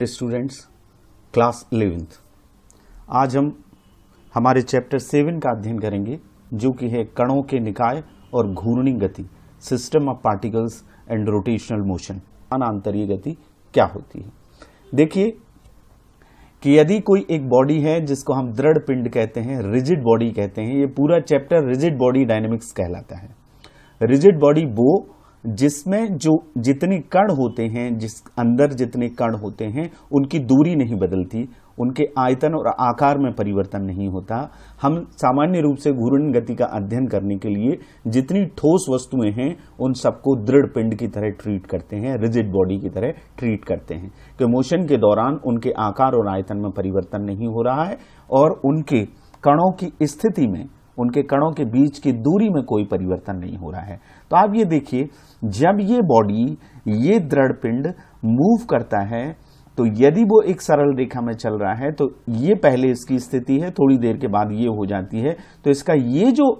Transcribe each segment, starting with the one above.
Students class eleventh आज हम हमारे चैप्टर सेवन का अध्ययन करेंगे, जो कि है कणों के निकाय और घूर्णी गति system of particles and rotational motion अनांतरीय गति क्या होती है? देखिए कि यदि कोई एक बॉडी है जिसको हम दृढ़ पिंड कहते हैं रिजिड बॉडी कहते हैं, ये पूरा चैप्टर रिजिड बॉडी डायनेमिक्स कहलाता है। रिजिड बॉडी वो जिसमें जो जितने कण होते हैं, जिस अंदर जितने कण होते हैं, उनकी दूरी नहीं बदलती, उनके आयतन और आकार में परिवर्तन नहीं होता। हम सामान्य रूप से घूर्ण गति का अध्ययन करने के लिए जितनी ठोस वस्तुएँ हैं, उन सबको दृढ़ पिंड की तरह ट्रीट करते हैं रिजिड बॉडी की तरह ट्रीट करते हैं। कि मोशन के दौरान उनके आकार और आयतन में परिवर्तन नहीं हो रहा है और उनके कणों की स्थिति में उनके कणों के बीच की दूरी में कोई परिवर्तन नहीं हो रहा है। तो आप ये देखिए, जब ये बॉडी ये दृढ़ पिंड मूव करता है तो यदि वो एक सरल रेखा में चल रहा है तो ये पहले इसकी स्थिति है, थोड़ी देर के बाद ये हो जाती है। तो इसका ये जो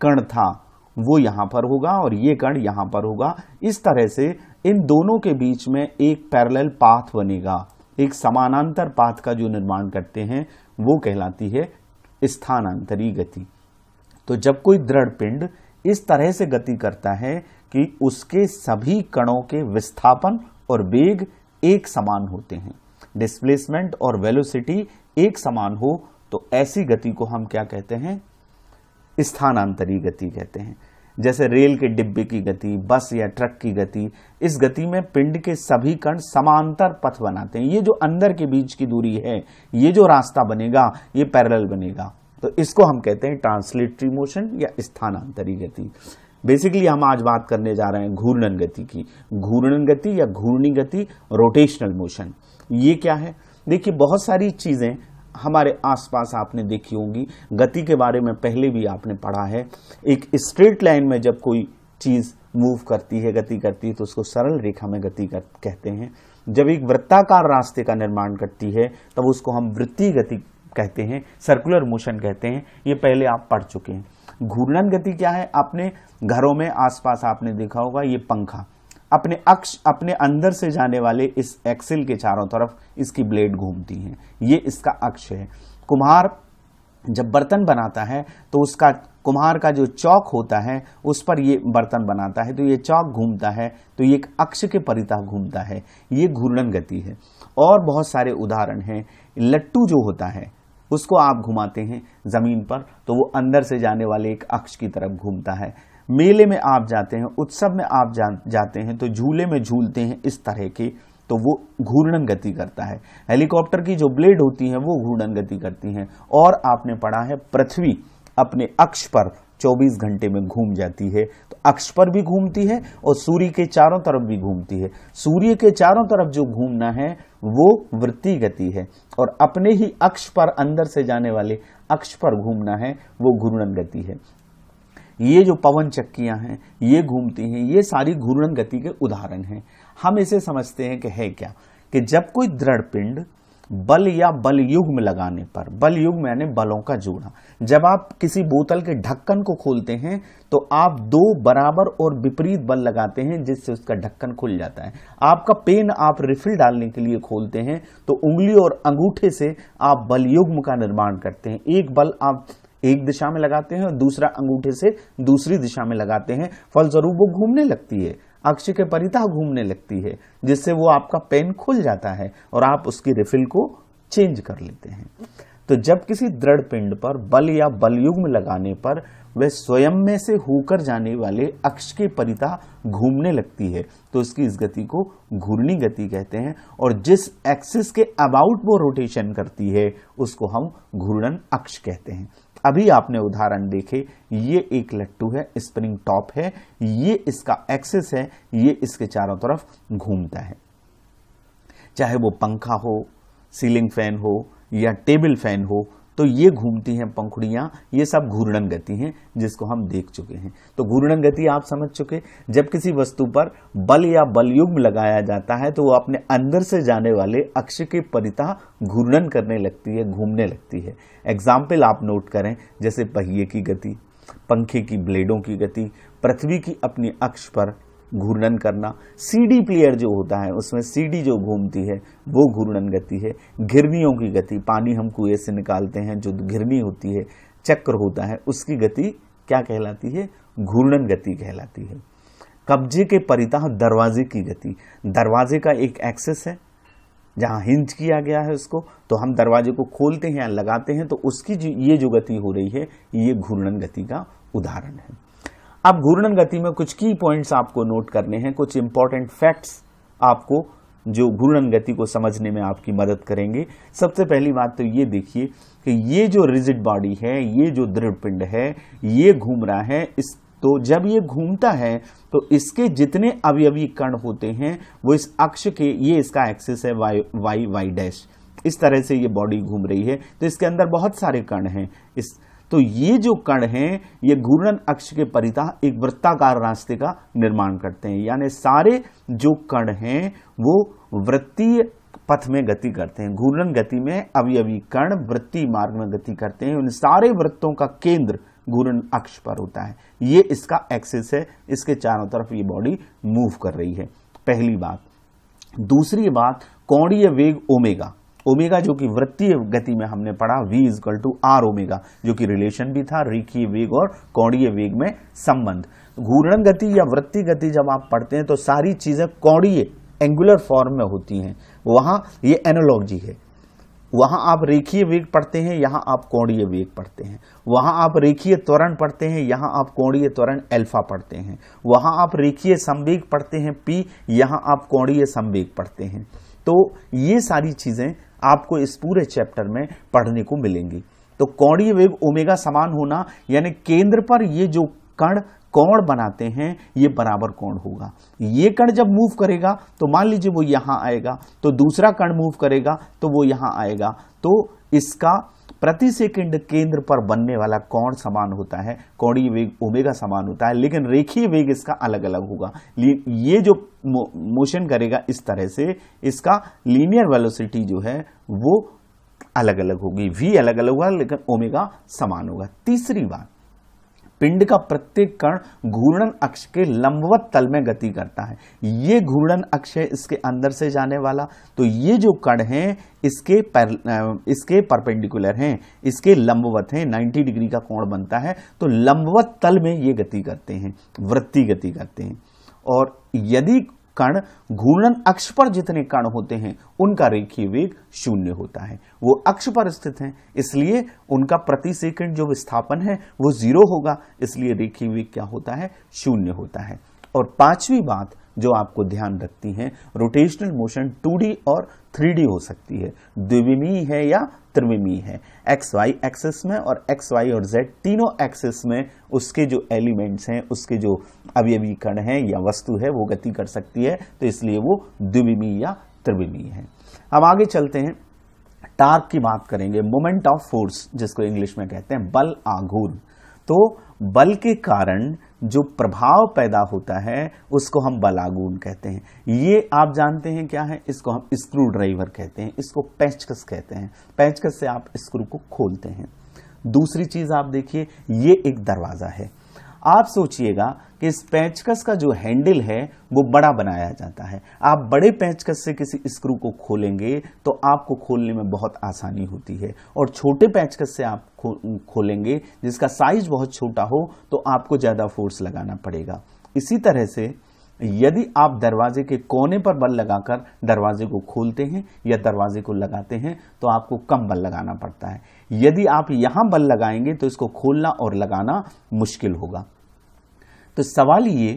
कण था, वो यहाँ पर होगा और ये कण यहाँ पर होगा। इस तरह से इन दोनों के बीच में एक पैरेलल पाथ बनेगा। एक समानांतर पाथ का जो निर्माण करते हैं, वो कहलाती है स्थानांतरी गति तो जब कोई दृढ़ पिंड इस तरह से गति करता है कि उसके सभी कणों के विस्थापन और वेग एक समान होते हैं डिस्प्लेसमेंट और वेलोसिटी एक समान हो तो ऐसी गति को हम क्या कहते हैं? स्थानांतरी गति कहते हैं। जैसे रेल के डिब्बे की गति, बस या ट्रक की गति, इस गति में पिंड के सभी कण समांतर पथ बनाते हैं। ये जो अंदर के बीच की दूरी है, ये जो रास्ता बनेगा, ये पैरेलल बनेगा। तो इसको हम कहते हैं ट्रांसलेटरी मोशन या स्थानांतरी गति। बेसिकली हम आज बात करने जा रहे हैं घूर्णन गति की। घूर्णन गति या घूर्णी गति रोटेशनल मोशन ये क्या है? देखिए, बहुत सारी चीज़ें हमारे आसपास आपने देखी होंगी। गति के बारे में पहले भी आपने पढ़ा है। एक स्ट्रेट लाइन में जब कोई चीज़ मूव करती है, गति करती है तो उसको सरल रेखा में गति कहते हैं। जब एक वृत्ताकार रास्ते का निर्माण करती है, तब उसको हम वृत्तीय गति कहते हैं सर्कुलर मोशन कहते हैं, ये पहले आप पढ़ चुके हैं। घूर्णन गति क्या है? अपने घरों में आसपास आपने देखा होगा, ये पंखा। अपने अक्ष, अपने अंदर से जाने वाले इस एक्सिल के चारों तरफ़ इसकी ब्लेड घूमती हैं। ये इसका अक्ष है। कुम्हार जब बर्तन बनाता है तो उसका, कुम्हार का जो चौक होता है, उस पर ये बर्तन बनाता है। तो ये चौक घूमता है तो ये एक अक्ष के परिता घूमता है। ये घूर्णन गति है। और बहुत सारे उदाहरण हैं। लट्टू जो होता है उसको आप घुमाते हैं ज़मीन पर तो वो अंदर से जाने वाले एक अक्ष की तरफ़ घूमता है। मेले में आप जाते हैं उत्सव में आप जा, जाते हैं तो झूले में झूलते हैं इस तरह के तो वो घूर्णन गति करता है। हेलीकॉप्टर की जो ब्लेड होती है वो घूर्णन गति करती हैं। और आपने पढ़ा है पृथ्वी अपने अक्ष पर 24 घंटे में घूम जाती है तो अक्ष पर भी घूमती है और सूर्य के चारों तरफ़ भी घूमती है। सूर्य के चारों तरफ़ जो घूमना है वो वृत्ति गति है और अपने ही अक्ष पर अंदर से जाने वाले अक्ष पर घूमना है, वो घूर्णन गति है। ये जो पवन चक्कियाँ हैं, ये घूमती हैं, ये सारी घूर्णन गति के उदाहरण हैं। हम इसे समझते हैं कि है क्या? कि जब कोई दृढ़ पिंड बल या बल युग्म लगाने पर। बल युग्म यानी बलों का जोड़ा। जब आप किसी बोतल के ढक्कन को खोलते हैं तो आप दो बराबर और विपरीत बल लगाते हैं, जिससे उसका ढक्कन खुल जाता है। आपका पेन आप रिफिल डालने के लिए खोलते हैं तो उंगली और अंगूठे से आप बल युग्म का निर्माण करते हैं। एक बल आप एक दिशा में लगाते हैं और दूसरा अंगूठे से दूसरी दिशा में लगाते हैं। फलस्वरूप वो घूमने लगती है। अक्ष के परिता घूमने लगती है, जिससे वो आपका पेन खुल जाता है और आप उसकी रिफिल को चेंज कर लेते हैं। तो जब किसी दृढ़ पिंड पर, बल या बलयुग्म लगाने पर वह स्वयं में से होकर जाने वाले अक्ष के परिता घूमने लगती है तो उसकी इस गति को घूर्णी गति कहते हैं और जिस एक्सिस के अबाउट वो रोटेशन करती है, उसको हम घूर्णन अक्ष कहते हैं। अभी आपने उदाहरण देखे, ये एक लट्टू है स्प्रिंग टॉप है, ये इसका एक्सेस है, ये इसके चारों तरफ़ घूमता है। चाहे वो पंखा हो सीलिंग फ़ैन हो या टेबल फ़ैन हो तो ये घूमती हैं पंखुड़ियाँ, ये सब घूर्णन गति हैं, जिसको हम देख चुके हैं। तो घूर्णन गति आप समझ चुके जब किसी वस्तु पर बल या बलयुग्म लगाया जाता है तो वो अपने अंदर से जाने वाले अक्ष के परिता घूर्णन करने लगती है, घूमने लगती है। एग्ज़ाम्पल आप नोट करें, जैसे पहिए की गति, पंखे की ब्लेडों की गति, पृथ्वी की अपनी अक्ष पर घूर्णन करना। सीडी प्लेयर जो होता है, उसमें सीडी जो घूमती है, वो घूर्णन गति है। घिरनियों की गति, पानी हम कुएँ से निकालते हैं, जो घिरनी होती है, चक्र होता है, उसकी गति क्या कहलाती है? घूर्णन गति कहलाती है। कब्जे के परिता दरवाजे की गति। दरवाजे का एक एक्सेस है, जहाँ हिंज किया गया है उसको तो हम दरवाजे को खोलते हैं या लगाते हैं तो उसकी जो, ये जो गति हो रही है, ये घूर्णन गति का उदाहरण है। अब घूर्णन गति में कुछ की पॉइंट्स आपको नोट करने हैं, कुछ इंपॉर्टेंट फैक्ट्स आपको जो घूर्णन गति को समझने में आपकी मदद करेंगे। सबसे पहली बात तो ये देखिए कि ये जो रिजिड बॉडी है, ये जो दृढ़ पिंड है, ये घूम रहा है। इस तो जब ये घूमता है तो इसके जितने अवयवी कण होते हैं, वो इस अक्ष के, ये इसका एक्सिस है वाई वाई वाई डैश इस तरह से ये बॉडी घूम रही है। तो इसके अंदर बहुत सारे कण हैं। इस तो ये जो कण हैं, ये घूर्णन अक्ष के परिता एक वृत्ताकार रास्ते का निर्माण करते हैं। यानी सारे जो कण हैं, वो वृत्तीय पथ में गति करते हैं। घूर्णन गति में अवयवी कण वृत्ति मार्ग में गति करते हैं। उन सारे वृत्तों का केंद्र घूर्णन अक्ष पर होता है। ये इसका एक्सिस है। इसके चारों तरफ़ ये बॉडी मूव कर रही है। पहली बात। दूसरी बात कौड़ीय वेग ओमेगा ओमेगा, जो कि वृत्तीय गति में हमने पढ़ा, v equal to R omega जो कि रिलेशन भी था, रेखीय वेग और कौड़ीय वेग में संबंध। घूर्णन गति या वृत्ति गति जब आप पढ़ते हैं तो सारी चीज़ें कौड़ीय एंगुलर फॉर्म में होती हैं। वहाँ ये एनोलॉजी है। वहाँ आप रेखीय वेग पढ़ते हैं, यहाँ आप कोणीय वेग पढ़ते हैं। वहाँ आप रेखीय त्वरण पढ़ते हैं, यहाँ आप कोणीय त्वरण एल्फा पढ़ते हैं। वहाँ आप रेखीय संवेग पढ़ते हैं पी यहाँ आप कोणीय संवेग पढ़ते हैं। तो ये सारी चीज़ें आपको इस पूरे चैप्टर में पढ़ने को मिलेंगी। तो कौड़ी वेव ओमेगा समान होना, यानी केंद्र पर ये जो कण, कोण बनाते हैं, ये बराबर कोण होगा। ये कण जब मूव करेगा तो मान लीजिए वो यहाँ आएगा तो दूसरा कण मूव करेगा तो वो यहाँ आएगा। तो इसका प्रति सेकंड केंद्र पर बनने वाला कोण समान होता है? कोणीय वेग ओमेगा समान होता है, लेकिन रेखीय वेग इसका अलग अलग होगा ये जो मोशन करेगा इस तरह से, इसका लीनियर वेलोसिटी जो है, वो अलग अलग होगी। वी अलग अलग होगा, लेकिन ओमेगा समान होगा। तीसरी बात पिंड का प्रत्येक कण घूर्णन अक्ष के लंबवत तल में गति करता है। ये घूर्णन अक्ष है इसके अंदर से जाने वाला। तो ये जो कण है इसके पर, इसके परपेंडिकुलर हैं इसके लंबवत हैं 90 डिग्री का कोण बनता है तो लंबवत तल में ये गति करते हैं वृत्ति गति करते हैं। और यदि कण घूर्णन अक्ष पर जितने कण होते हैं, उनका रेखीय वेग शून्य होता है। वो अक्ष पर स्थित हैं, इसलिए उनका प्रति सेकंड जो विस्थापन है, वो ज़ीरो होगा, इसलिए रेखीय वेग क्या होता है? शून्य होता है। और पांचवी बात जो आपको ध्यान रखती है, रोटेशनल मोशन 2D और 3D हो सकती है। द्विविमीय है या त्रिविमीय है। एक्स वाई एक्सिस में और एक्स वाई और जेड तीनों एक्सिस में उसके जो एलिमेंट्स हैं, उसके जो अवयवी कण हैं या वस्तु है, वो गति कर सकती है तो इसलिए वो द्विविमीय या त्रिविमीय है। अब आगे चलते हैं। टार्क की बात करेंगे। मोमेंट ऑफ़ फोर्स जिसको इंग्लिश में कहते हैं, बल आघूर्ण। तो बल के कारण जो प्रभाव पैदा होता है, उसको हम बलागुन कहते हैं। ये आप जानते हैं क्या है? इसको हम स्क्रू ड्राइवर कहते हैं, इसको पैचकस कहते हैं। पैचकस से आप स्क्रू को खोलते हैं। दूसरी चीज़ आप देखिए, ये एक दरवाज़ा है। आप सोचिएगा कि इस पेचकस का जो हैंडल है वो बड़ा बनाया जाता है। आप बड़े पेचकस से किसी स्क्रू को खोलेंगे तो आपको खोलने में बहुत आसानी होती है। और छोटे पेचकस से आप खो, खोलेंगे जिसका साइज़ बहुत छोटा हो तो आपको ज़्यादा फोर्स लगाना पड़ेगा। इसी तरह से यदि आप दरवाजे के कोने पर बल लगाकर दरवाजे को खोलते हैं या दरवाजे को लगाते हैं तो आपको कम बल लगाना पड़ता है। यदि आप यहाँ बल लगाएँगे तो इसको खोलना और लगाना मुश्किल होगा। तो सवाल ये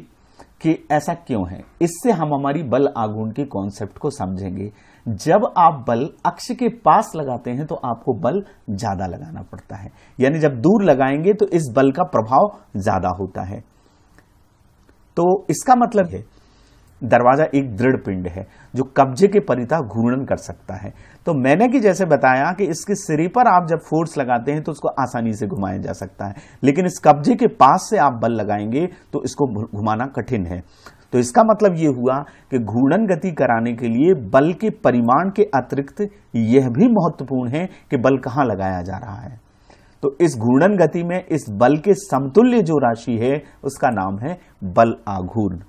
कि ऐसा क्यों है? इससे हम हमारी बल आघूर्ण के कॉन्सेप्ट को समझेंगे। जब आप बल अक्ष के पास लगाते हैं तो आपको बल ज़्यादा लगाना पड़ता है। यानी जब दूर लगाएँगे तो इस बल का प्रभाव ज़्यादा होता है। तो इसका मतलब है दरवाज़ा एक दृढ़ पिंड है, जो कब्जे के परिता घूर्णन कर सकता है। तो मैंने कि जैसे बताया कि इसके सिरे पर आप जब फोर्स लगाते हैं तो उसको आसानी से घुमाया जा सकता है। लेकिन इस कब्जे के पास से आप बल लगाएँगे तो इसको घुमाना कठिन है। तो इसका मतलब यह हुआ कि घूर्णन गति कराने के लिए बल के परिमाण के अतिरिक्त यह भी महत्वपूर्ण है कि बल कहाँ लगाया जा रहा है। तो इस घूर्णन गति में इस बल के समतुल्य जो राशि है, उसका नाम है बल आघूर्ण।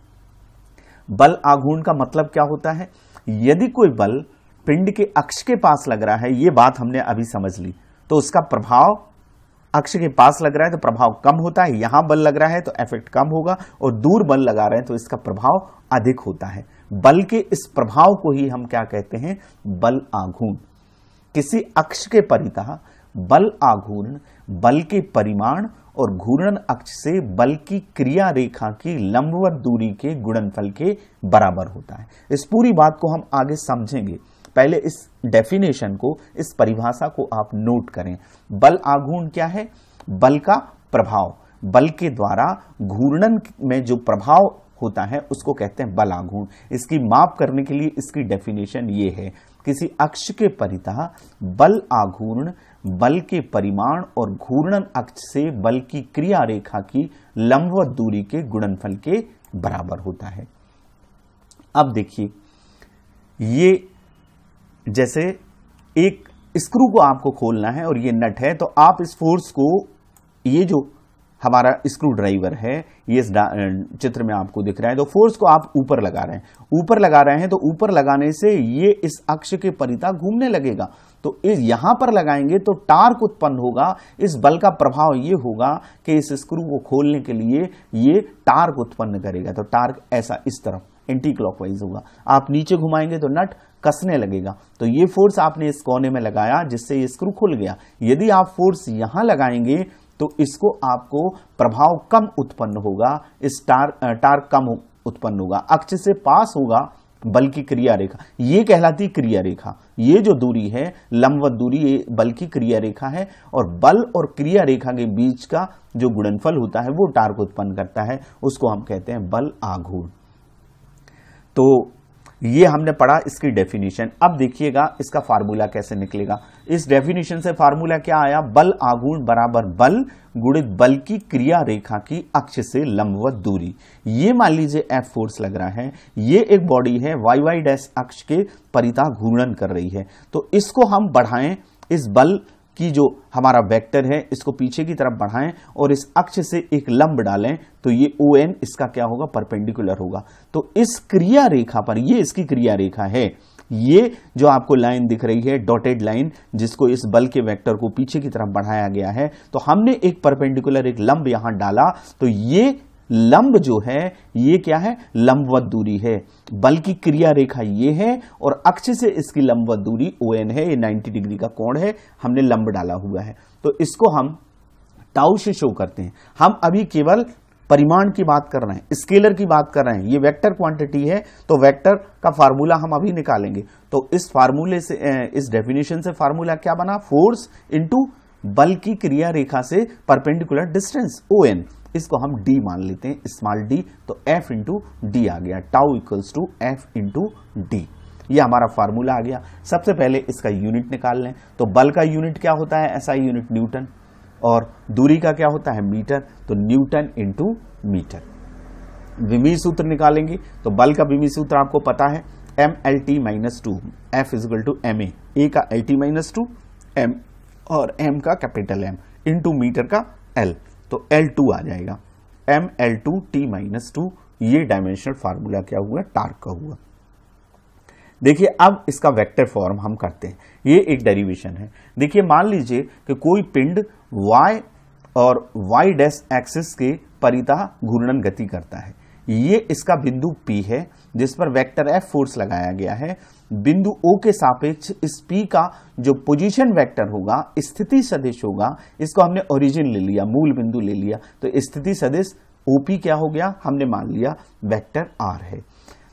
बल आघूर्ण का मतलब क्या होता है? यदि कोई बल पिंड के अक्ष के पास लग रहा है यह बात हमने अभी समझ ली। तो उसका प्रभाव अक्ष के पास लग रहा है तो प्रभाव कम होता है। यहाँ बल लग रहा है तो इफ़ेक्ट कम होगा। और दूर बल लगा रहे हैं तो इसका प्रभाव अधिक होता है। बल के इस प्रभाव को ही हम क्या कहते हैं? बल आघूर्ण। किसी अक्ष के परितः बल आघूर्ण, बल के परिमाण और घूर्णन अक्ष से बल की क्रिया रेखा की लंबवत दूरी के गुणनफल के बराबर होता है। इस पूरी बात को हम आगे समझेंगे। पहले इस डेफिनेशन को, इस परिभाषा को आप नोट करें। बल आघूर्ण क्या है? बल का प्रभाव। बल के द्वारा घूर्णन में जो प्रभाव होता है, उसको कहते हैं बल आघूर्ण। इसकी माप करने के लिए इसकी डेफिनेशन ये है। किसी अक्ष के परितः बल आघूर्ण बल के परिमाण और घूर्णन अक्ष से बल की क्रिया रेखा की लंबवत दूरी के गुणनफल के बराबर होता है। अब देखिए, ये जैसे एक स्क्रू को आपको खोलना है और ये नट है तो आप इस फोर्स को, ये जो हमारा स्क्रू ड्राइवर है, ये इस चित्र में आपको दिख रहा है। तो फोर्स को आप ऊपर लगा रहे हैं। ऊपर लगा रहे हैं तो ऊपर लगाने से ये इस अक्ष के परिता घूमने लगेगा। तो इस यहाँ पर लगाएँगे तो टार्क उत्पन्न होगा, इस बल का प्रभाव ये होगा कि इस स्क्रू को खोलने के लिए ये टार्क उत्पन्न करेगा। तो टार्क ऐसा इस तरफ़ एंटी क्लॉकवाइज होगा। आप नीचे घुमाएँगे तो नट कसने लगेगा। तो ये फोर्स आपने इस कोने में लगाया, जिससे ये स्क्रू खुल गया। यदि आप फोर्स यहाँ लगाएँगे तो इसको आपको प्रभाव कम उत्पन्न होगा इस टार कम उत्पन्न होगा। अक्ष से पास होगा, बल की क्रिया रेखा ये कहलाती क्रिया रेखा ये जो दूरी है, लंबवत दूरी, ये बल की क्रिया रेखा है और बल और क्रिया रेखा के बीच का जो गुणनफल होता है, वो टार्क उत्पन्न करता है। उसको हम कहते हैं बल आघूर्ण। तो ये हमने पढ़ा इसकी डेफिनेशन अब देखिएगा इसका फार्मूला कैसे निकलेगा। इस डेफिनेशन से फार्मूला क्या आया? बल आगुण बराबर बल गुणित बल की क्रिया रेखा की अक्ष से लंबवत दूरी। ये मान लीजिए एफ़ फोर्स लग रहा है। ये एक बॉडी है वाई वाई डैश अक्ष के परिता घूर्णन कर रही है। तो इसको हम बढ़ाएँ इस बल की जो हमारा वेक्टर है, इसको पीछे की तरफ़ बढ़ाएँ और इस अक्ष से एक लंब डालें तो ये ओ एन इसका क्या होगा? परपेंडिकुलर होगा। तो इस क्रिया रेखा पर, ये इसकी क्रिया रेखा है। ये जो आपको लाइन दिख रही है डॉटेड लाइन जिसको इस बल के वेक्टर को पीछे की तरफ़ बढ़ाया गया है तो हमने एक परपेंडिकुलर एक लंब यहाँ डाला तो ये लंब जो है, ये क्या है? लंबवत दूरी है। बल की क्रिया रेखा ये है और अक्ष से इसकी लंबवत दूरी ओ एन है, ये 90 डिग्री का कोण है, हमने लंब डाला हुआ है। तो इसको हम टाउ से शो करते हैं। हम अभी केवल परिमाण की बात कर रहे हैं, स्केलर की बात कर रहे हैं। ये वेक्टर क्वांटिटी है तो वेक्टर का फार्मूला हम अभी निकालेंगे। तो इस फार्मूले से इस डेफिनेशन से फार्मूला क्या बना? फोर्स इंटू बल की क्रिया रेखा से परपेंडिकुलर डिस्टेंस ओ एन इसको हम डी मान लेते हैं स्मॉल डी तो एफ़ इंटू डी आ गया tau equals to F into D ये हमारा फार्मूला आ गया। सबसे पहले इसका यूनिट निकाल लें। तो बल का यूनिट क्या होता है? ऐसा यूनिट न्यूटन और दूरी का क्या होता है? मीटर तो न्यूटन इंटू मीटर विमी सूत्र निकालेंगे। तो बल का विमी सूत्र आपको पता है। M L T minus two F equal to M A का L T minus two M और एम का कैपिटल एम इंटू मीटर का एल तो L2 आ जाएगा। M L two T minus two ये डायमेंशनल फार्मूला क्या हुआ? टार्क का हुआ। देखिए, अब इसका वेक्टर फॉर्म हम करते हैं। ये एक डेरिवेशन है। देखिए, मान लीजिए कि कोई पिंड y और y डैश एक्सिस के परिता घूर्णन गति करता है। ये इसका बिंदु P है, जिस पर वेक्टर F फोर्स लगाया गया है। बिंदु O के सापेक्ष इस P का जो पोजीशन वेक्टर होगा, स्थिति सदिश होगा, इसको हमने ओरिजिन ले लिया, मूल बिंदु ले लिया। तो स्थिति सदिश OP क्या हो गया? हमने मान लिया वेक्टर R है।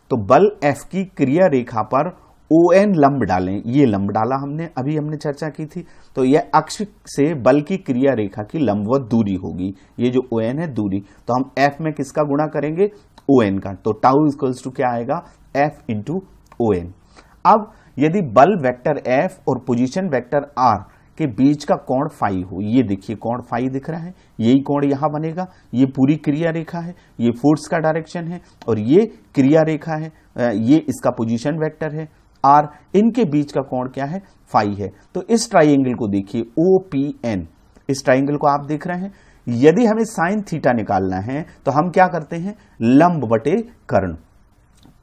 तो बल F की क्रिया रेखा पर ओ एन लंब डालें, ये लंब डाला हमने, अभी हमने चर्चा की थी तो यह अक्ष से बल की क्रिया रेखा की लंबवत दूरी होगी, ये जो ओ एन है दूरी तो हम एफ़ में किसका गुणा करेंगे? ओ एन का तो टाउ इक्वल्स टू क्या आएगा? एफ़ इंटू ओ एन अब यदि बल वेक्टर एफ़ और पोजीशन वेक्टर आर के बीच का कोण फाई हो, ये देखिए कोण फाई दिख रहा है, यही कोण यहाँ बनेगा, ये पूरी क्रिया रेखा है, ये फोर्स का डायरेक्शन है, और ये क्रिया रेखा है ये इसका पोजीशन वेक्टर है आर, इनके बीच का कोण क्या है? फाई है। तो इस ट्राइंगल को देखिए ओ पी एन इस ट्राइंगल को आप देख रहे हैं। यदि हमें साइन थीटा निकालना है तो हम क्या करते हैं? लंब बटे कर्ण।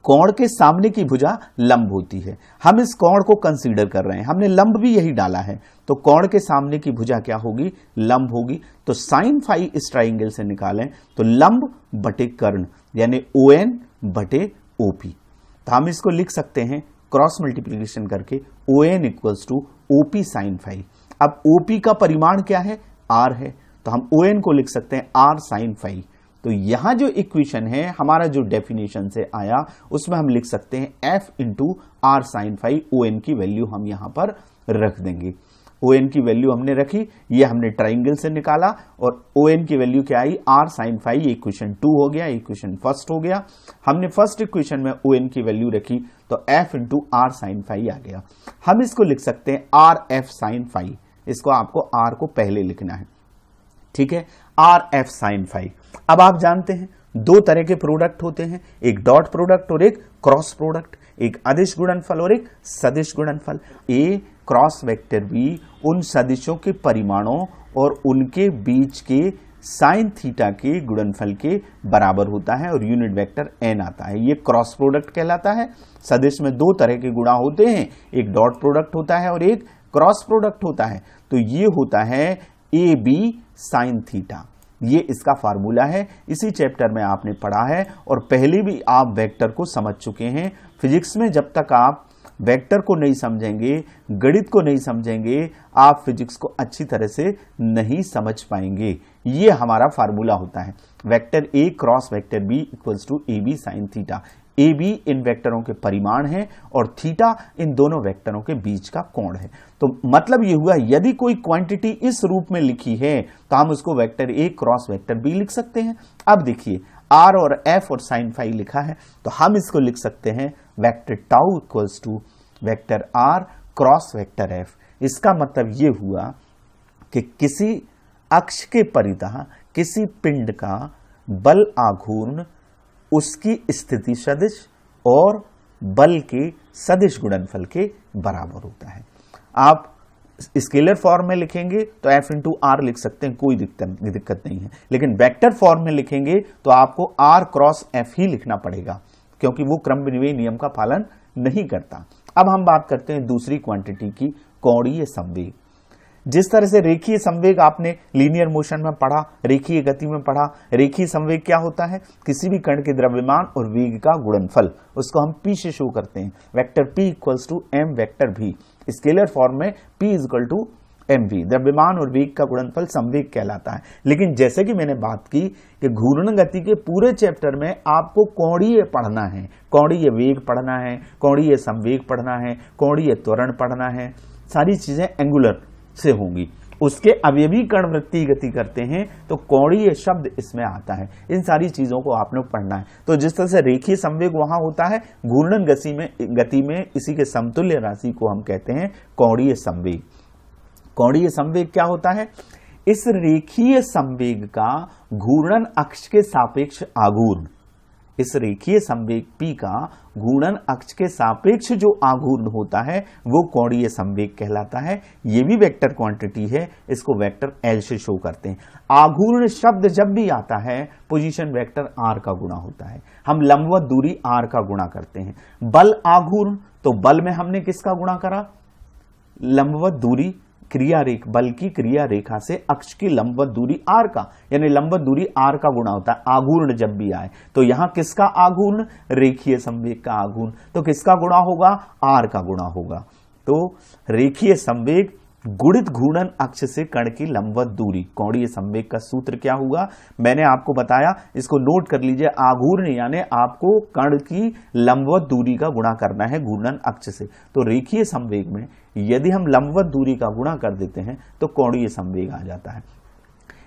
कोण के सामने की भुजा लंब होती है। हम इस कोण को कंसीडर कर रहे हैं। हमने लंब भी यही डाला है। तो कोण के सामने की भुजा क्या होगी? लंब होगी। तो साइन फाइव इस ट्राइंगल से निकालें तो लंब बटे कर्ण, यानी ओ एन बटे ओपी तो हम इसको लिख सकते हैं क्रॉस मल्टीप्लीकेशन करके O N equals to O P sine five अब ओ पी का परिमाण क्या है? आर है। तो हम ओ एन को लिख सकते हैं आर साइन फाइव तो यहाँ जो इक्वेशन है, हमारा जो डेफिनेशन से आया, उसमें हम लिख सकते हैं F into R sine five O N की वैल्यू हम यहाँ पर रख देंगे। ओ एन की वैल्यू हमने रखी, ये हमने ट्राइंगल से निकाला और ओ एन की वैल्यू क्या आई? R sine five equation two हो गया इक्वेशन फ़र्स्ट हो गया। हमने फ़र्स्ट इक्वेशन में ओ एन की वैल्यू रखी तो F into R sine five आ गया। हम इसको लिख सकते हैं आर एफ़ साइन फाइव इसको आपको आर को पहले लिखना है। ठीक है? आर एफ़ साइन फाइव अब आप जानते हैं, दो तरह के प्रोडक्ट होते हैं। एक डॉट प्रोडक्ट और एक क्रॉस प्रोडक्ट एक अदिश गुणनफल और एक सदिश गुणनफल। ए क्रॉस वेक्टर भी उन सदिशों के परिमाणों और उनके बीच के साइन थीटा के गुणनफल के बराबर होता है और यूनिट वेक्टर एन आता है। ये क्रॉस प्रोडक्ट कहलाता है। सदिश में दो तरह के गुणा होते हैं। एक डॉट प्रोडक्ट होता है और एक क्रॉस प्रोडक्ट होता है। तो ये होता है ए बी साइन थीटा। ये इसका फार्मूला है। इसी चैप्टर में आपने पढ़ा है और पहले भी आप वेक्टर को समझ चुके हैं। फिजिक्स में जब तक आप वेक्टर को नहीं समझेंगे, गणित को नहीं समझेंगे, आप फिजिक्स को अच्छी तरह से नहीं समझ पाएँगे। ये हमारा फार्मूला होता है। Vector A cross vector B equals to A B sine theta A B इन वेक्टरों के परिमाण है और थीटा इन दोनों वेक्टरों के बीच का कोण है। तो मतलब ये हुआ, यदि कोई क्वांटिटी इस रूप में लिखी है तो हम उसको vector A cross vector B लिख सकते हैं। अब देखिए आर और एफ़ और साइन फाइव लिखा है तो हम इसको लिख सकते हैं vector tau equals to vector R cross vector F. इसका मतलब ये हुआ कि किसी अक्ष के परितः, किसी पिंड का बल आघूर्ण, उसकी स्थिति सदिश और बल के सदिश गुणनफल के बराबर होता है। आप स्केलर फॉर्म में लिखेंगे तो एफ़ इंटू आर लिख सकते हैं, कोई दिक्कत दिक्कत नहीं है। लेकिन वेक्टर फॉर्म में लिखेंगे तो आपको आर क्रॉस एफ़ ही लिखना पड़ेगा। क्योंकि वो क्रम नियम का पालन नहीं करता। अब हम बात करते हैं दूसरी क्वांटिटी की कौड़ीय संवेग। जिस तरह से रेखीय संवेग आपने लीनियर मोशन में पढ़ा, रेखीय गति में पढ़ा, रेखीय संवेग क्या होता है? किसी भी कण के द्रव्यमान और वेग का गुणनफल। उसको हम पी से शो करते हैं। Vector P equals to M vector V scalar form में P equal to M V द्रव्यमान और वेग का गुणनफल संवेग कहलाता है। लेकिन जैसे कि मैंने बात की कि घूर्ण गति के पूरे चैप्टर में आपको कौड़ीय पढ़ना है कौड़ीय वेग पढ़ना है कौड़ीय संवेग पढ़ना है कौड़ीय त्वरण पढ़ना है, सारी चीज़ें एंगुलर से होंगी। उसके अवयवी कण वृत्ति गति करते हैं तो कौड़ीय शब्द इसमें आता है। इन सारी चीज़ों को आप लोग पढ़ना है। तो जिस तरह से रेखीय संवेग वहाँ होता है, घूर्णन गति में गति में इसी के समतुल्य राशि को हम कहते हैं कौड़ीय संवेग। कौड़ीय संवेग क्या होता है? इस रेखीय संवेग का घूर्णन अक्ष के सापेक्ष आघूर्ण। इस रेखीय संवेग P का घूर्णन अक्ष के सापेक्ष जो आघूर्ण होता है, वो कौड़ीय संवेग कहलाता है। ये भी वेक्टर क्वांटिटी है, इसको वेक्टर L से शो करते हैं। आघूर्ण शब्द जब भी आता है पोजीशन वेक्टर R का गुणा होता है। हम लंबवत दूरी R का गुणा करते हैं। बल आघूर्ण तो बल में हमने किसका गुणा करा? लंबवत दूरी क्रिया रेख बल की क्रिया रेखा से अक्ष की लंबवत दूरी आर का, यानी लंबवत दूरी आर का गुणा होता है, आघूर्ण जब भी आए। तो यहाँ किसका आघूर्ण? रेखीय संवेग का आघूर्ण। तो किसका गुणा होगा? आर का गुणा होगा। तो रेखीय संवेग गुणित घूर्णन अक्ष से कण की लंबवत दूरी। कौड़ीय संवेग का सूत्र क्या होगा मैंने आपको बताया, इसको नोट कर लीजिए। आघूर्ण यानी आपको कण की लंबवत दूरी का गुणा करना है घूर्णन अक्ष से। तो रेखीय संवेग में यदि हम लंबवत दूरी का गुणा कर देते हैं तो कौड़ीय संवेग आ जाता है।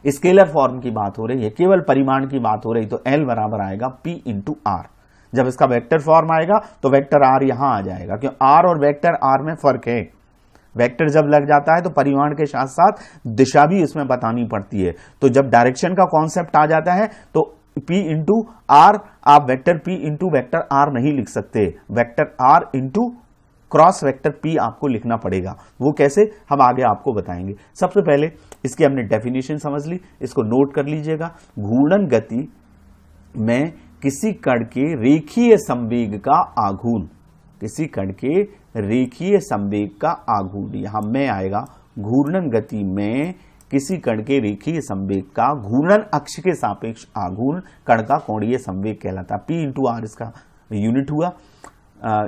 स्केलर फॉर्म की बात हो रही है, केवल परिमाण की बात हो रही तो एल बराबर आएगा पी इंटू आर जब इसका वेक्टर फॉर्म आएगा तो वेक्टर आर यहाँ आ जाएगा, क्यों आर और वेक्टर आर में फ़र्क है। वेक्टर जब लग जाता है तो परिमाण के साथ साथ दिशा भी इसमें बतानी पड़ती है। तो जब डायरेक्शन का कॉन्सेप्ट आ जाता है तो P इंटू आर आप vector P into vector R नहीं लिख सकते। Vector R into cross vector P आपको लिखना पड़ेगा। वो कैसे? हम आगे आपको बताएँगे। सबसे पहले इसकी हमने डेफिनेशन समझ ली, इसको नोट कर लीजिएगा। घूर्णन गति में किसी कण के रेखीय संवेग का आघूर्ण। किसी कण के रेखीय संवेग का आघूर्ण। यहाँ में आएगा, घूर्णन गति में किसी कण के रेखीय संवेग का घूर्णन अक्ष के सापेक्ष आघूर्ण। कण का कोणीय संवेग कहलाता पी इंटू आर इसका यूनिट हुआ।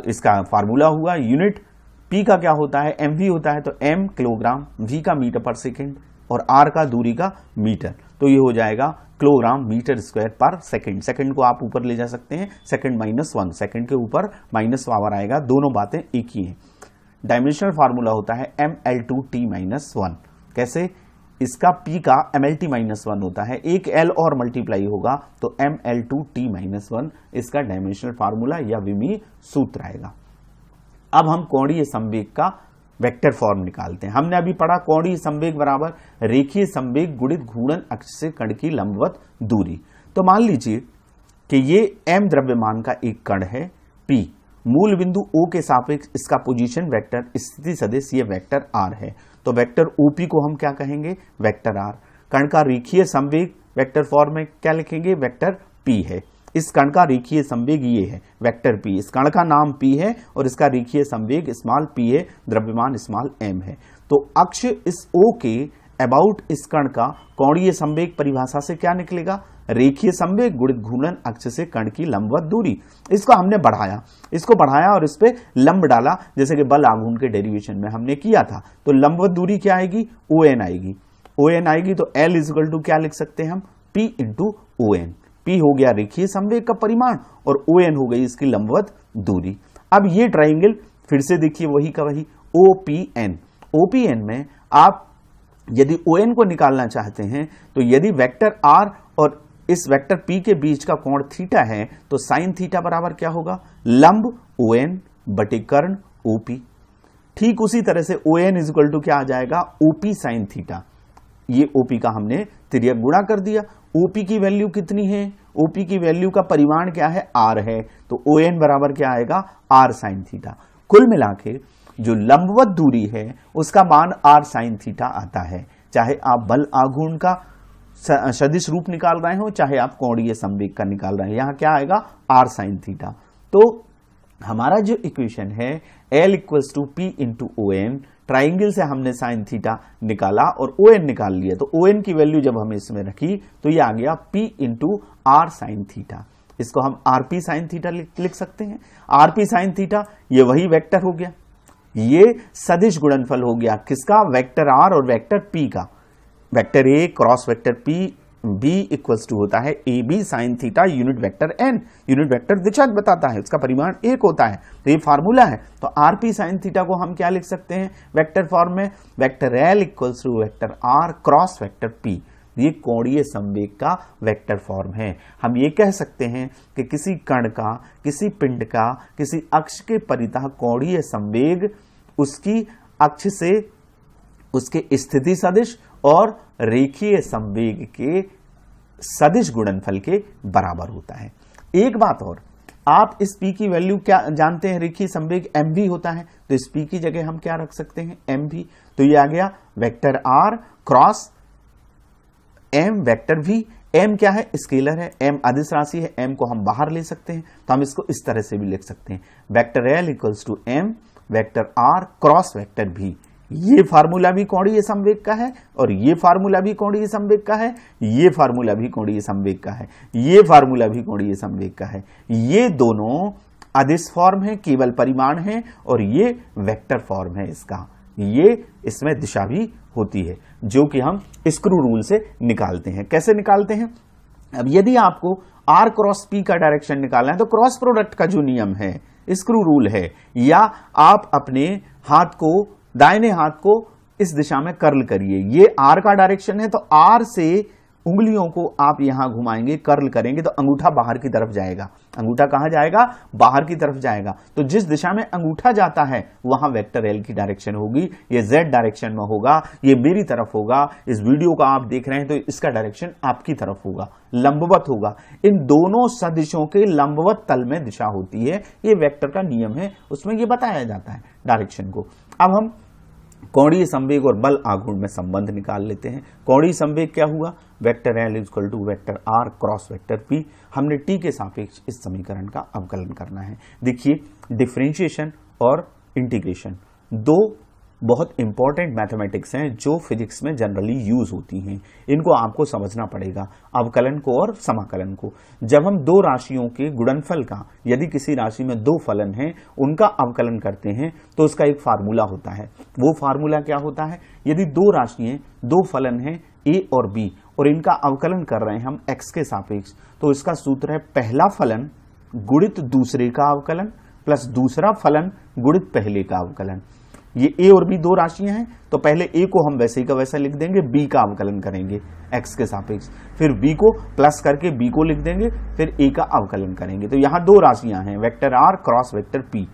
इसका फार्मूला हुआ, यूनिट पी का क्या होता है? एम वी होता है तो एम किलोग्राम वी का मीटर पर सेकेंड और आर का दूरी का मीटर। तो ये हो जाएगा किलोग्राम मीटर स्क्वायर पर सेकंड। सेकंड को आप ऊपर ले जा सकते हैं, सेकंड माइनस वन। सेकंड के ऊपर माइनस पावर आएगा, दोनों बातें एक ही हैं। डायमेंशनल फार्मूला होता है M L two T minus one कैसे? इसका P का M L T minus one होता है। एक L और मल्टीप्लाई होगा तो M L two T minus one इसका डायमेंशनल फार्मूला या विमी सूत्र आएगा। अब हम कोणीय संवेग का वेक्टर फॉर्म निकालते हैं। हमने अभी पढ़ा कोणीय संवेग बराबर रेखीय संवेग गुणित घूर्णन अक्ष से कण की लंबवत दूरी। तो मान लीजिए कि ये m द्रव्यमान का एक कण है, P मूल बिंदु O के सापेक्ष इसका पोजीशन वेक्टर स्थिति सदिश ये वेक्टर R है। तो वेक्टर OP को हम क्या कहेंगे? वेक्टर आर कण का रेखीय संवेग वेक्टर फॉर्म में क्या लिखेंगे? वेक्टर पी है। इस कण का रेखीय संवेग ये है, वेक्टर पी इस कण का नाम पी है और इसका रेखीय संवेग स्मॉल पी है, द्रव्यमान स्मॉल एम है। तो अक्ष इस ओ के अबाउट इस कण का कोणीय संवेग परिभाषा से क्या निकलेगा? रेखीय संवेग गुणित घूर्णन अक्ष से कण की लंबवत दूरी। इसको हमने बढ़ाया। इसको बढ़ाया और इस पर लंब डाला, जैसे कि बल आघूर्ण के डेरिवेशन में हमने किया था। तो लंबवत दूरी क्या आएगी? ओ एन आएगी। ओ एन आएगी तो एल इजल टू क्या लिख सकते हैं हम? P into O N P हो गया रेखीय संवेग का परिमाण और ओ एन हो गई इसकी लंबवत दूरी। अब ये ट्राइंगल फिर से देखिए वही का वही। O P N O P N में आप यदि ओ एन को निकालना चाहते हैं तो यदि वेक्टर आर इस वेक्टर पी के बीच का कोण थीटा है तो साइन थीटा बराबर क्या होगा? लंब ओ एन बटे कर्ण ओपी ठीक उसी तरह से ओ एन इजल टू क्या आ जाएगा? OP sine theta. ये ओपी का हमने तिरक गुणा कर दिया। ओपी की वैल्यू कितनी है? ओपी की वैल्यू का परिमाण क्या है? आर है। तो ओ एन बराबर क्या आएगा? R sine theta. कुल मिला के जो लंबवत दूरी है, उसका मान आर साइन थीटा आता है। चाहे आप बल आघूर्ण का सदिश रूप निकाल रहे हो, चाहे आप कोणीय संवेग का निकाल रहे हैं। यहाँ क्या आएगा? आर साइन थीटा तो हमारा जो इक्वेशन है L equals to P into O N triangle से हमने साइन थीटा निकाला और ओ एन निकाल लिया। तो ओ एन की वैल्यू जब हमने इसमें रखी तो ये आ गया P into R sine theta इसको हम आर पी साइन थीटा लिख सकते हैं। आर पी साइन थीटा ये वही वेक्टर हो गया। ये सदिश गुणनफल हो गया। किसका? वेक्टर आर और वेक्टर पी का। Vector A cross vector P B equals to होता है A B sine theta unit vector N unit vector दिशा बताता है, उसका परिमाण एक होता है। तो ये फार्मूला है। तो आर पी साइन थीटा को हम क्या लिख सकते हैं वेक्टर फॉर्म में? Vector L equals to vector R cross vector P ये कोणीय संवेग का वेक्टर फॉर्म है। हम ये कह सकते हैं कि किसी कण का, किसी पिंड का, किसी अक्ष के परितः कोणीय संवेग उसकी अक्ष से उसके स्थिति सदिश और रेखीय संवेग के सदिश गुणनफल के बराबर होता है। एक बात और, आप इस पी की वैल्यू क्या जानते हैं? रेखीय संवेग एम भी होता है। तो इस पी की जगह हम क्या रख सकते हैं? एम भी तो ये आ गया vector R cross M vector V M क्या है? स्केलर है। एम अधिस राशि है। एम को हम बाहर ले सकते हैं। तो हम इसको इस तरह से भी लिख सकते हैं। Vector L equals to M vector R cross vector V ये फार्मूला भी कोणीय संवेग का है और ये फार्मूला भी कोणीय संवेग का है, ये फार्मूला भी कोणीय संवेग का है, ये फार्मूला भी कोणीय संवेग का है। ये दोनों अदिश फॉर्म है, केवल परिमाण है और ये वेक्टर फॉर्म है इसका। ये इसमें दिशा भी होती है, जो कि हम स्क्रू रूल से निकालते हैं। कैसे निकालते हैं? अब यदि आपको आर क्रॉस पी का डायरेक्शन निकालना है तो क्रॉस प्रोडक्ट का जो नियम है स्क्रू रूल है, या आप अपने हाथ को दाहिने हाथ को इस दिशा में कर्ल करिए। ये आर का डायरेक्शन है तो आर से उंगलियों को आप यहाँ घुमाएँगे, कर्ल करेंगे तो अंगूठा बाहर की तरफ़ जाएगा। अंगूठा कहाँ जाएगा? बाहर की तरफ़ जाएगा। तो जिस दिशा में अंगूठा जाता है, वहाँ वेक्टर एल की डायरेक्शन होगी, ये जेड डायरेक्शन में होगा, ये मेरी तरफ़ होगा, इस वीडियो का आप देख रहे हैं तो इसका डायरेक्शन आपकी तरफ़ होगा, लंबवत होगा। इन दोनों सदिशों के लंबवत तल में दिशा होती है। ये वेक्टर का नियम है, उसमें यह बताया जाता है डायरेक्शन को। अब हम कौड़ीय संवेग और बल आघूर्ण में संबंध निकाल लेते हैं। कौड़ी संवेग क्या हुआ? Vector L equal to vector R cross vector P हमने टी के सापेक्ष इस समीकरण का अवकलन करना है। देखिए डिफ्रेंशिएशन और इंटीग्रेशन दो बहुत इंपॉर्टेंट मैथमेटिक्स हैं जो फिजिक्स में जनरली यूज़ होती हैं। इनको आपको समझना पड़ेगा अवकलन को और समाकलन को। जब हम दो राशियों के गुणनफल का, यदि किसी राशि में दो फलन हैं, उनका अवकलन करते हैं तो उसका एक फार्मूला होता है। वो फार्मूला क्या होता है? यदि दो राशियाँ दो फलन हैं ए और बी और इनका अवकलन कर रहे हैं हम एक्स के सापेक्ष तो इसका सूत्र है पहला फलन गुणित दूसरे का अवकलन प्लस दूसरा फलन गुणित पहले का अवकलन। ये ए और बी दो राशियाँ हैं तो पहले ए को हम वैसे ही का वैसा लिख देंगे बी का अवकलन करेंगे एक्स के सापेक्ष। फिर बी को प्लस करके बी को लिख देंगे, फिर ए का अवकलन करेंगे। तो यहाँ दो राशियाँ हैं, vector R cross vector P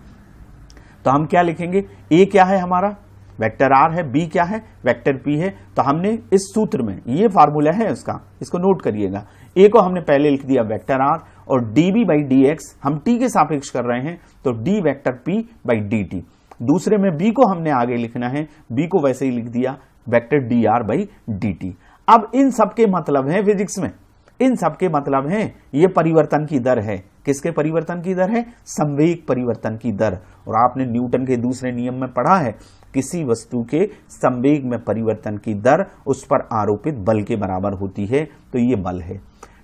तो हम क्या लिखेंगे? ए क्या है हमारा? वेक्टर आर है बी क्या है? वेक्टर पी है। तो हमने इस सूत्र में, ये फार्मूला है उसका, इसको नोट करिएगा। ए को हमने पहले लिख दिया वेक्टर आर और D B by D X हम टी के सापेक्ष कर रहे हैं तो D vector P by D T दूसरे में बी को हमने आगे लिखना है। बी को वैसे ही लिख दिया। Vector D R by D T अब इन सबके मतलब है फिजिक्स में। इन सबके मतलब है, ये परिवर्तन की दर है। किसके परिवर्तन की दर है? संवेग परिवर्तन की दर। और आपने न्यूटन के दूसरे नियम में पढ़ा है, किसी वस्तु के संवेग में परिवर्तन की दर उस पर आरोपित बल के बराबर होती है तो ये बल है।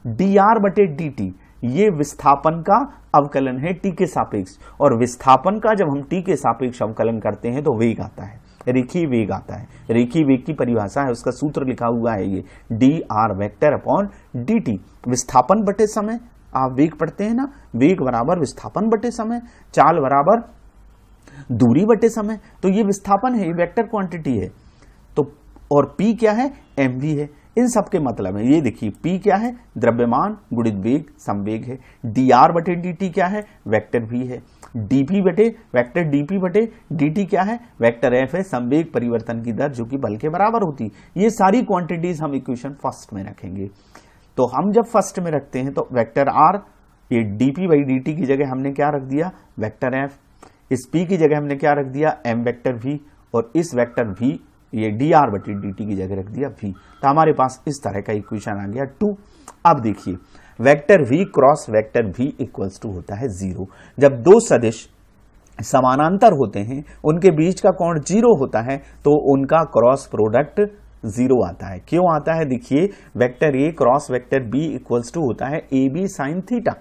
डी आर बटे डी टी ये विस्थापन का अवकलन है टी के सापेक्ष। और विस्थापन का जब हम टी के सापेक्ष अवकलन करते हैं तो वेग आता है। रेखी वेग आता है। रेखी वेग की परिभाषा है, उसका सूत्र लिखा हुआ है ये, D R vector upon D T. विस्थापन बटे समय, आप वेग पढ़ते हैं ना, वेग बराबर विस्थापन बटे समय, चाल बराबर दूरी बटे समय। तो ये विस्थापन है, ये वेक्टर क्वांटिटी है। तो और पी क्या है? एम वी है। इन सब के मतलब है। ये देखिए, P क्या है? द्रव्यमान गुणित वेग, संवेग है। डी आर बटे डी टी क्या है? वेक्टर भी है। Dp बटे वेक्टर dp बटे dt क्या है? वेक्टर f है, संवेग परिवर्तन की दर जो कि बल के बराबर होती। ये सारी क्वांटिटीज हम इक्वेशन फ़र्स्ट में रखेंगे। तो हम जब फ़र्स्ट में रखते हैं तो वेक्टर r, ये dp बाई डी की जगह हमने क्या रख दिया? वेक्टर f इस p की जगह हमने क्या रख दिया? M वेक्टर v और इस वेक्टर v ये D R by D T की जगह रख दिया, v तो हमारे पास इस तरह का इक्वेशन आ गया टू अब देखिए vector v cross vector v equals to होता है ज़ीरो जब दो सदिश समानांतर होते हैं, उनके बीच का कोण ज़ीरो होता है तो उनका क्रॉस प्रोडक्ट ज़ीरो आता है। क्यों आता है? देखिए vector A cross vector B equals to होता है ए बी साइन थीटा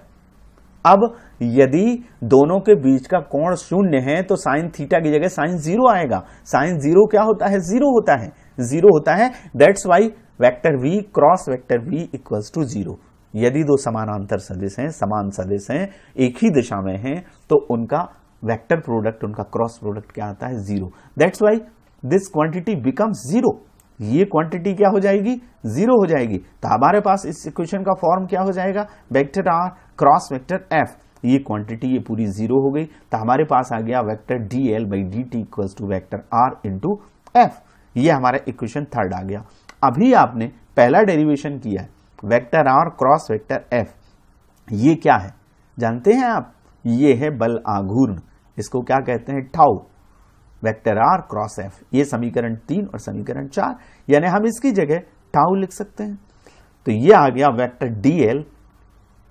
अब यदि दोनों के बीच का कोण शून्य है तो साइन थीटा की जगह साइन ज़ीरो आएगा। साइन ज़ीरो क्या होता है? ज़ीरो होता है। ज़ीरो होता है। That's why vector V cross vector V equals to zero यदि दो समानांतर सदिश हैं, समान सदिश हैं, एक ही दिशा में हैं तो उनका वेक्टर प्रोडक्ट उनका क्रॉस प्रोडक्ट क्या आता है? Zero that's why this quantity becomes zero ये क्वांटिटी क्या हो जाएगी? ज़ीरो हो जाएगी। तो हमारे पास इस इक्वेशन का फॉर्म क्या हो जाएगा? Vector R cross vector F ये क्वांटिटी ये पूरी ज़ीरो हो गई तो हमारे पास आ गया vector D L by D T equal to vector R into F ये हमारा इक्वेशन थर्ड आ गया। अभी आपने पहला डेरिवेशन किया है vector R cross vector F ये क्या है? जानते हैं आप? ये है बल आघूर्ण। इसको क्या कहते हैं? Tau vector R cross F ये समीकरण तीन और समीकरण चार। यानी हम इसकी जगह टाउ लिख सकते हैं। तो ये आ गया vector D L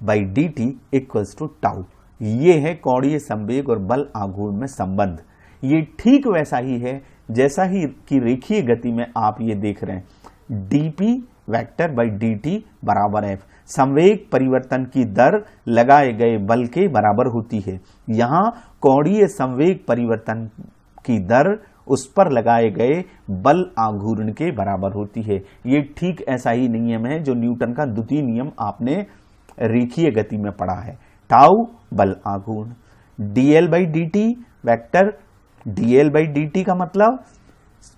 by D T equals to tau ये है कौड़ीय संवेग और बल आघूर्ण में संबंध। ये ठीक वैसा ही है, जैसा ही कि रेखीय गति में आप ये देख रहे हैं। D P vector by T बराबर एफ़ संवेग परिवर्तन की दर लगाए गए बल के बराबर होती है। यहाँ कौड़ीय संवेग परिवर्तन की दर उस पर लगाए गए बल आघूर्ण के बराबर होती है। ये ठीक ऐसा ही नियम है जो न्यूटन का द्वितीय नियम आपने रेखीय गति में पड़ा है। टाउ बल आघूर्ण। D L by D T vector D L by D T का मतलब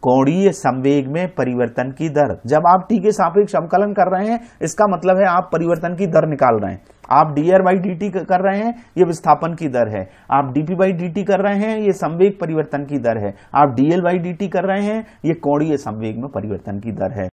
कोणीय संवेग में परिवर्तन की दर। जब आप टी के सापेक्ष अवकलन कर रहे हैं, इसका मतलब है आप परिवर्तन की दर निकाल रहे हैं। आप D R by D T कर रहे हैं, ये विस्थापन की दर है। आप डीपी बाई डी टी कर रहे हैं, ये संवेग परिवर्तन की दर है। आप डीएल बाई डी टी कर रहे हैं, ये कोणीय संवेग में परिवर्तन की दर है।